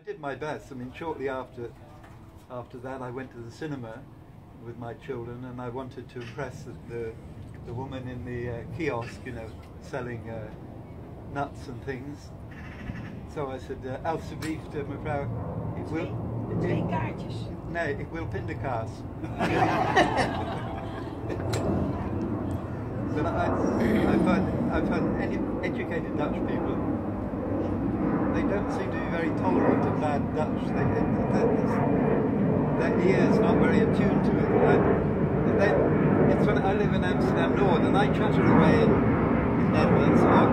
I did my best. I mean, shortly after after that, I went to the cinema with my children, and I wanted to impress the the, woman in the uh, kiosk, you know, selling uh, nuts and things. So I said, uh, alsjeblieft, uh, mevrouw, ik wil... Twee kaartjes. Nee, ik wil pindakaas. but I, I find, I find any educated Dutch people, they don't seem to be very tolerant of bad Dutch. They, they, their ear's not very attuned to it. They, it's when I live in Amsterdam North and I chatter away in, in Netherlands. I,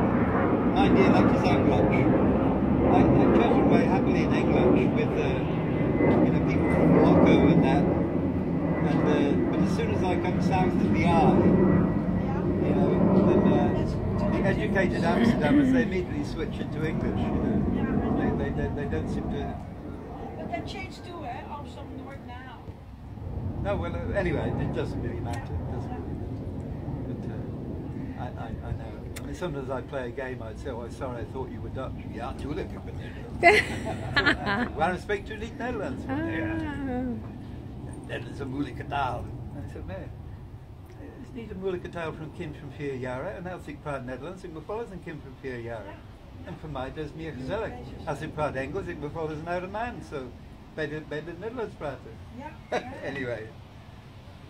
my dialect is English. I, I chatter away happily in English with uh, you know people from Morocco and that. And uh, but as soon as I come south of the IJ, you know, then uh, the educated Amsterdammers they immediately switch into English. You know, they, they, they, they don't seem to. But they changed too, eh? Amsterdam North now. No, well, uh, anyway, it doesn't really matter. It doesn't really matter. But uh, I, I, I know. I mean, sometimes I play a game, I'd say, oh, sorry, I thought you were Dutch. Ja, tuurlijk, ik ben Nederlands. Waarom spreekt u niet Nederlands? Dat is een moeilijke taal. En ik zeg, nee. Het is niet een moeilijke taal voor een kind van vier jaar. En als ik praat Nederlands, ik beval als een kind van vier jaar. En voor mij dat is meer gezellig. Als ik praat Engels, ik beval als een oude man. So, bij de, bij de Nederlands praten. Anyway.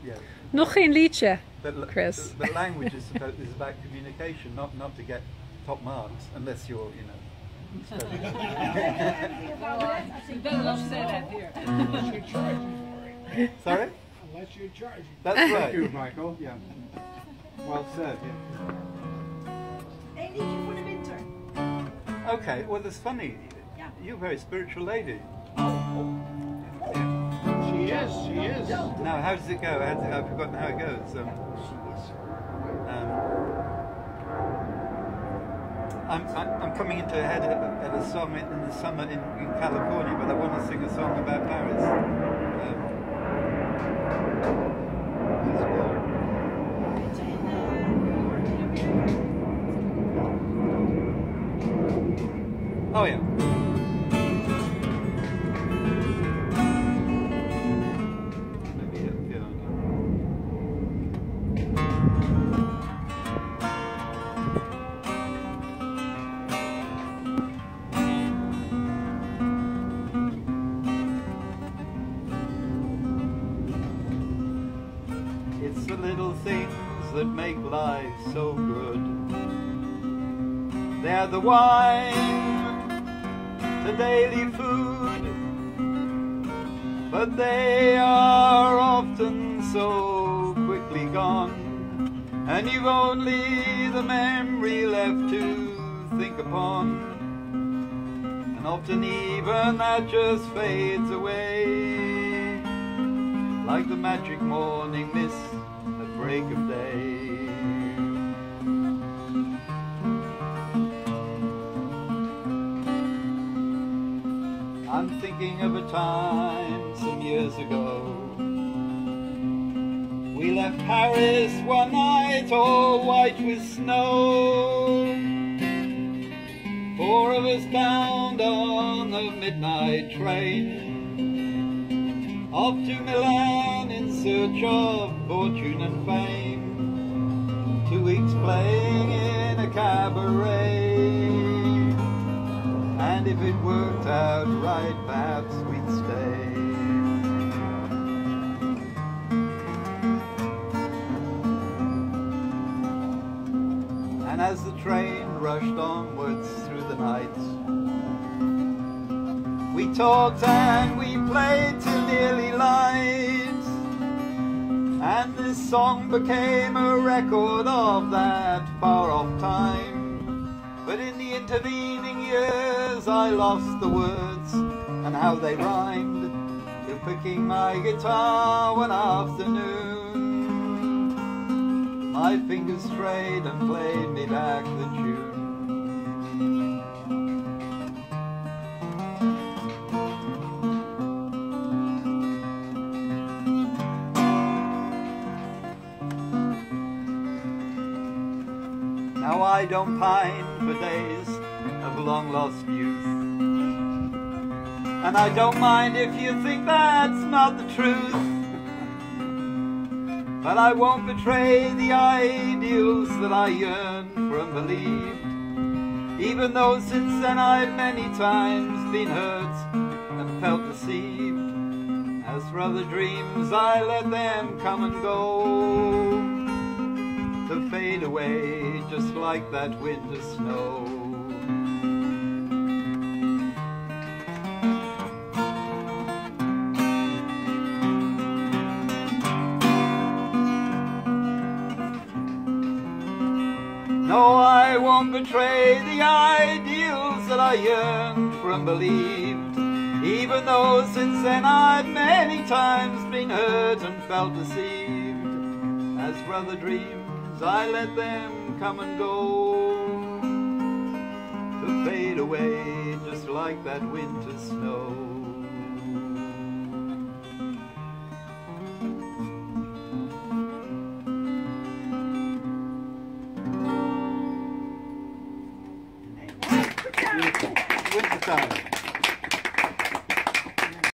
Yeah. Nog geen liedje. But, l- Chris. But language is about, is about communication, not, not to get top marks, unless you're, you know. studying. You better not say that here. Unless you charge you for it. Sorry? Unless you charge you. That's Thank right. you, Michael. Yeah. Well said. Yeah. Eén liedje voor de winter. Okay, well, it's funny. Yeah. You're a very spiritual lady. Oh, yeah. She is, she is. Now, how does it go? Does it, I've forgotten how it goes. Um, um, I'm, I'm, I'm coming into a head at, at a song in, in the summer in, in California, but I want to sing a song about Paris. Um, as well. Winter in uh, Oh, yeah. Maybe, yeah, yeah. It's the little things that make life so good. They're the wine, the daily food, but they are often so quickly gone, and you've only the memory left to think upon. And often even that just fades away, like the magic morning mist at break of day. Thinking of a time some years ago. We left Paris one night all white with snow. Four of us bound on the midnight train. Off to Milan in search of fortune and fame. Two weeks playing in a cabaret. If it worked out right, perhaps we'd stay. And as the train rushed onwards through the night, we talked and we played till nearly light. And this song became a record of that far off time. But in the intervening years, I lost the words and how they rhymed. Till picking my guitar one afternoon, my fingers strayed and played me back the tune. Now I don't pine for days of long lost youth. And I don't mind if you think that's not the truth. But I won't betray the ideals that I yearn for and believed. Even though since then I've many times been hurt and felt deceived. As for other dreams, I let them come and go. To fade away just like that winter snow. I won't betray the ideals that I yearned for and believed. Even though since then I've many times been hurt and felt deceived. As for other dreams, I let them come and go. To fade away just like that winter snow. Beautiful. Winter time.